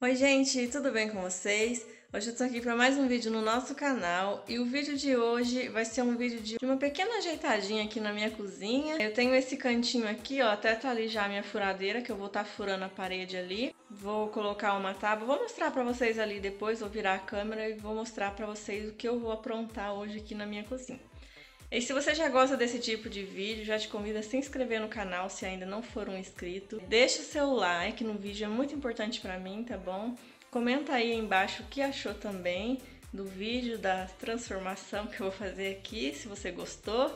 Oi gente, tudo bem com vocês? Hoje eu tô aqui para mais um vídeo no nosso canal e o vídeo de hoje vai ser um vídeo de uma pequena ajeitadinha aqui na minha cozinha. Eu tenho esse cantinho aqui, ó, até tá ali já a minha furadeira, que eu vou estar tá furando a parede ali. Vou colocar uma tábua, vou mostrar para vocês ali depois, vou virar a câmera e vou mostrar para vocês o que eu vou aprontar hoje aqui na minha cozinha. E se você já gosta desse tipo de vídeo, já te convido a se inscrever no canal se ainda não for um inscrito. Deixa o seu like no vídeo, é muito importante para mim, tá bom? Comenta aí embaixo o que achou também do vídeo, da transformação que eu vou fazer aqui, se você gostou.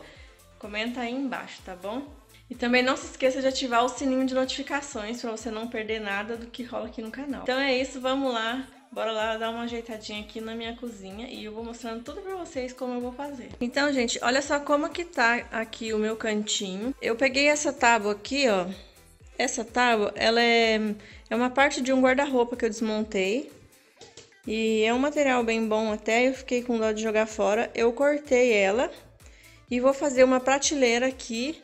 Comenta aí embaixo, tá bom? E também não se esqueça de ativar o sininho de notificações para você não perder nada do que rola aqui no canal. Então é isso, vamos lá Bora lá dar uma ajeitadinha aqui na minha cozinha e eu vou mostrando tudo pra vocês como eu vou fazer. Então, gente, olha só como que tá aqui o meu cantinho. Eu peguei essa tábua aqui, ó. Essa tábua, ela é, é uma parte de um guarda-roupa que eu desmontei. E é um material bem bom até, eu fiquei com dó de jogar fora. Eu cortei ela e vou fazer uma prateleira aqui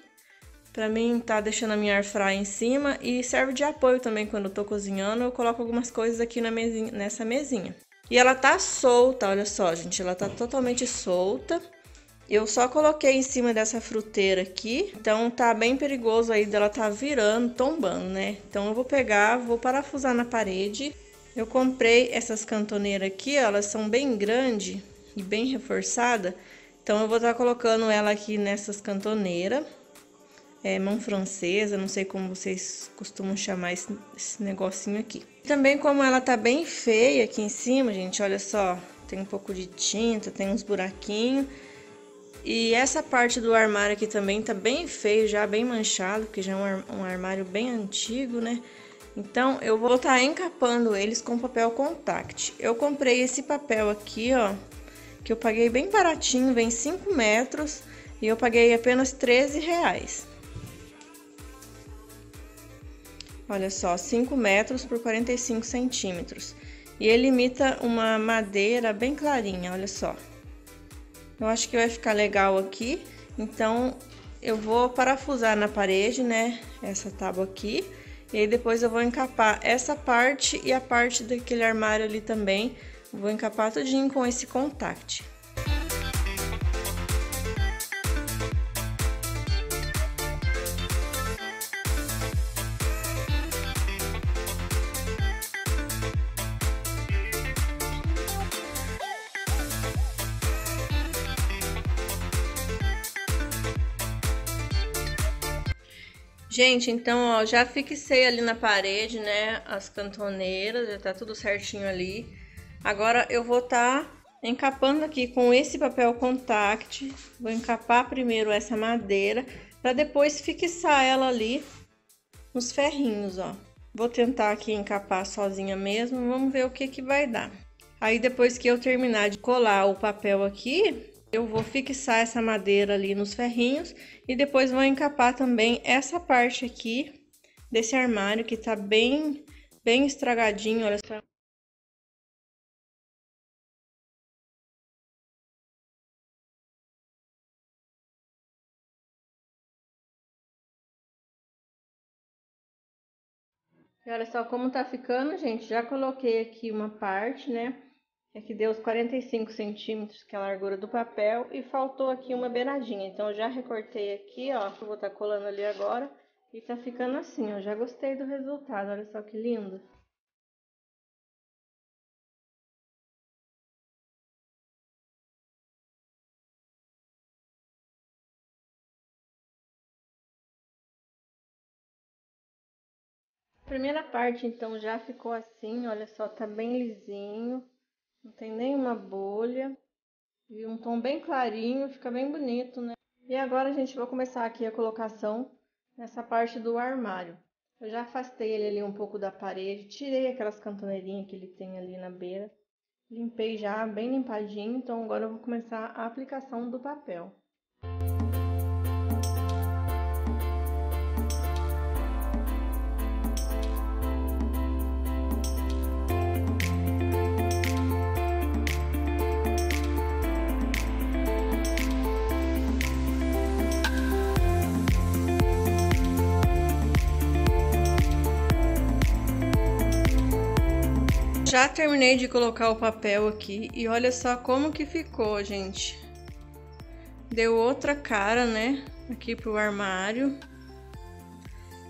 Pra mim tá deixando a minha airfryer em cima e serve de apoio também quando eu tô cozinhando. Eu coloco algumas coisas aqui na mesinha, nessa mesinha. E ela tá solta, olha só, gente, ela tá totalmente solta. Eu só coloquei em cima dessa fruteira aqui, então tá bem perigoso aí dela tá virando, tombando, né? Então eu vou pegar, vou parafusar na parede. Eu comprei essas cantoneiras aqui, ó, elas são bem grandes e bem reforçadas. Então eu vou estar tá colocando ela aqui nessas cantoneiras é, mão francesa, não sei como vocês costumam chamar esse, esse negocinho aqui. Também como ela tá bem feia aqui em cima, gente, olha só, tem um pouco de tinta, tem uns buraquinhos. E essa parte do armário aqui também tá bem feio, já bem manchado, porque já é um armário bem antigo, né? Então, eu vou estar tá encapando eles com papel contact. Eu comprei esse papel aqui, ó, que eu paguei bem baratinho, vem 5 metros, e eu paguei apenas 13 reais. Olha só, 5 metros por 45 centímetros. E ele imita uma madeira bem clarinha, olha só. Eu acho que vai ficar legal aqui. Então, eu vou parafusar na parede, né? Essa tábua aqui. E aí depois eu vou encapar essa parte e a parte daquele armário ali também. Vou encapar tudinho com esse contact. Gente, então, ó, já fixei ali na parede, né, as cantoneiras, já tá tudo certinho ali. Agora eu vou tá encapando aqui com esse papel contact. Vou encapar primeiro essa madeira, para depois fixar ela ali nos ferrinhos, ó. Vou tentar aqui encapar sozinha mesmo, vamos ver o que que vai dar. Aí depois que eu terminar de colar o papel aqui, eu vou fixar essa madeira ali nos ferrinhos e depois vou encapar também essa parte aqui desse armário que tá bem, bem estragadinho, olha só. E olha só como tá ficando, gente. Já coloquei aqui uma parte, né? Aqui deu os 45 centímetros, que é a largura do papel, e faltou aqui uma beiradinha. Então, eu já recortei aqui, ó, vou estar tá colando ali agora, e tá ficando assim, ó. Já gostei do resultado, olha só que lindo. Primeira parte, então, já ficou assim, olha só, tá bem lisinho. Não tem nenhuma bolha. E um tom bem clarinho, fica bem bonito, né? E agora a gente vai começar aqui a colocação nessa parte do armário. Eu já afastei ele ali um pouco da parede, tirei aquelas cantoneirinhas que ele tem ali na beira. Limpei já, bem limpadinho, então agora eu vou começar a aplicação do papel. Já terminei de colocar o papel aqui e olha só como que ficou, gente. Deu outra cara, né? Aqui pro armário.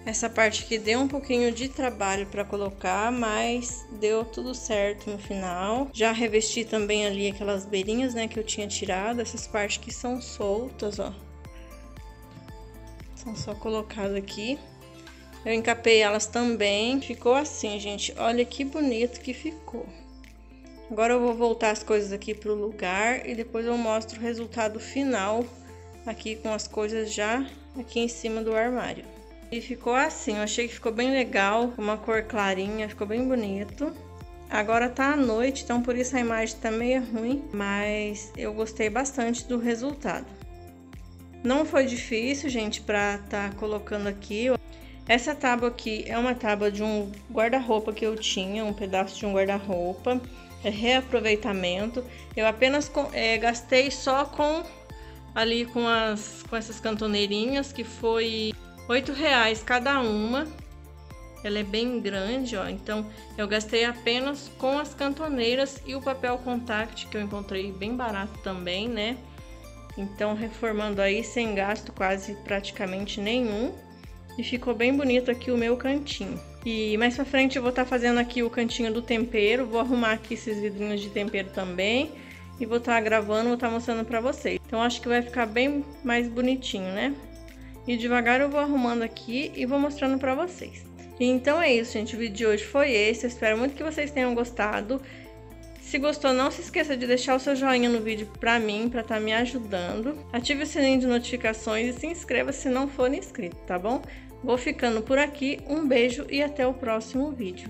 Essa parte aqui deu um pouquinho de trabalho para colocar, mas deu tudo certo no final. Já revesti também ali aquelas beirinhas, né, que eu tinha tirado. Essas partes que são soltas, ó. São só colocadas aqui. Eu encapei elas também. Ficou assim, gente. Olha que bonito que ficou. Agora eu vou voltar as coisas aqui pro lugar e depois eu mostro o resultado final aqui com as coisas já aqui em cima do armário. E ficou assim, eu achei que ficou bem legal, uma cor clarinha, ficou bem bonito. Agora tá à noite, então por isso a imagem tá meio ruim, mas eu gostei bastante do resultado. Não foi difícil, gente, pra tá colocando aqui. Essa tábua aqui é uma tábua de um guarda-roupa que eu tinha, um pedaço de um guarda-roupa. É reaproveitamento. Eu apenas é, gastei só com ali com as com essas cantoneirinhas que foi oito reais cada uma. Ela é bem grande, ó. Então eu gastei apenas com as cantoneiras e o papel contact que eu encontrei bem barato também, né? Então reformando aí sem gasto quase praticamente nenhum. E ficou bem bonito aqui o meu cantinho. E mais pra frente eu vou estar tá fazendo aqui o cantinho do tempero. Vou arrumar aqui esses vidrinhos de tempero também. E vou estar tá gravando, vou estar tá mostrando pra vocês. Então acho que vai ficar bem mais bonitinho, né? E devagar eu vou arrumando aqui e vou mostrando pra vocês. Então é isso, gente. O vídeo de hoje foi esse. Eu espero muito que vocês tenham gostado. Se gostou, não se esqueça de deixar o seu joinha no vídeo pra mim, pra estar tá me ajudando. Ative o sininho de notificações e se inscreva se não for inscrito, tá bom? Vou ficando por aqui. Um beijo e até o próximo vídeo.